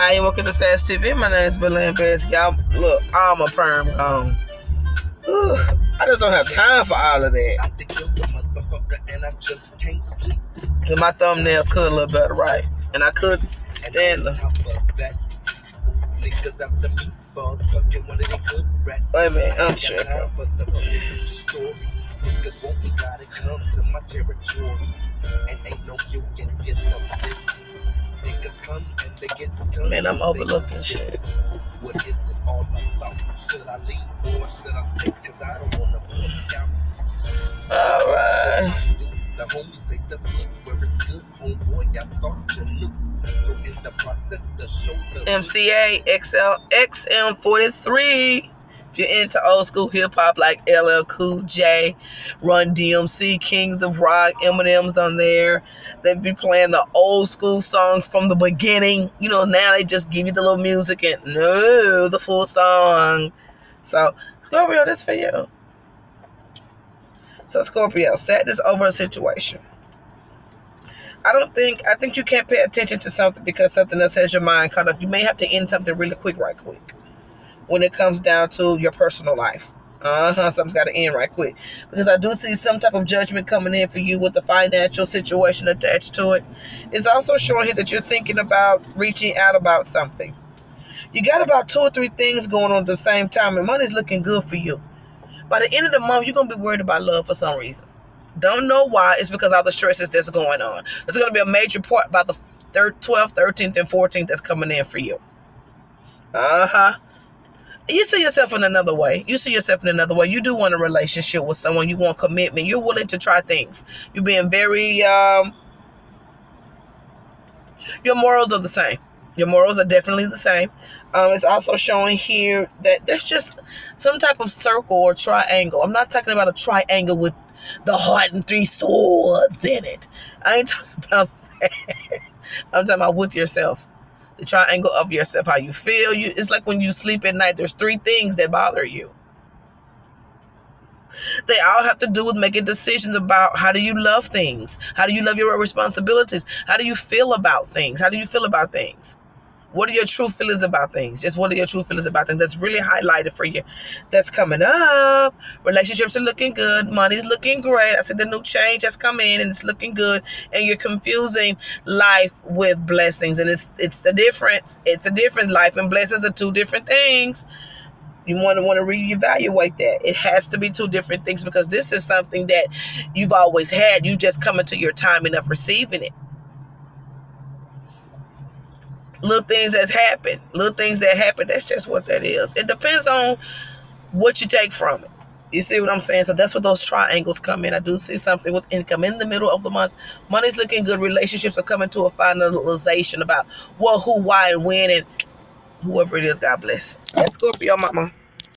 Hi, and welcome to Sass TV. My name is Billy Bass. Y'all, look, I'm a perm gone. Ooh, I just don't have time for all of that. I to kill the motherfucker and I just can't sleep. And my thumbnails could little better, right? And I could stand them. top of that, niggas after me for fucking one of they good rats. Wait a minute, I'm sure. time for the fucking bitch story. Niggas want me, gotta come to my territory. And ain't no you can get them this. Niggas come and they get done. Man, I'm overlooking shit. What is it all about? Should I leave or should I stay? Cause I don't wanna put out. All right. The homies say the hood where it's good, homeboy. I thought you knew. So in the process, the show the MCA XL XM43. You're into old school hip hop like LL Cool J, Run DMC, Kings of Rock, Eminem's on there. They be playing the old school songs from the beginning. You know, now they just give you the little music and no, the full song. So, Scorpio, that's for you. So, Scorpio, sadness over a situation. I don't think I think you can't pay attention to something because something else has your mind caught up. You may have to end something really quick, right quick. When it comes down to your personal life. Uh-huh. Something's gotta end right quick. Because I do see some type of judgment coming in for you with the financial situation attached to it. It's also showing here that you're thinking about reaching out about something. You got about two or three things going on at the same time, and money's looking good for you. By the end of the month, you're gonna be worried about love for some reason. Don't know why. It's because all the stresses that's going on. There's to be a major part about the third, 12th, 13th, and 14th that's coming in for you. Uh huh. You see yourself in another way. You see yourself in another way. You do want a relationship with someone. You want commitment. You're willing to try things. You're being very, um, your morals are the same. Your morals are definitely the same. Um, it's also showing here that there's just some type of circle or triangle. I'm not talking about a triangle with the heart and three swords in it. I ain't talking about that. I'm talking about with yourself. The triangle of yourself, how you feel. You it's like when you sleep at night, there's three things that bother you. They all have to do with making decisions about how do you love things? How do you love your responsibilities? How do you feel about things? How do you feel about things? What are your true feelings about things? Just what are your true feelings about things? That's really highlighted for you. That's coming up. Relationships are looking good. Money's looking great. I said the new change has come in and it's looking good. And you're confusing life with blessings. And it's it's the difference. It's a difference. Life and blessings are two different things. You want to want to reevaluate that. It has to be two different things because this is something that you've always had. You just come into your timing of receiving it little things that's happened, little things that happen. That's just what that is. It depends on what you take from it. You see what I'm saying? So that's where those triangles come in. I do see something with income in the middle of the month. Money's looking good. Relationships are coming to a finalization about what, who, why, and when, and whoever it is. God bless. That's Scorpio, mama.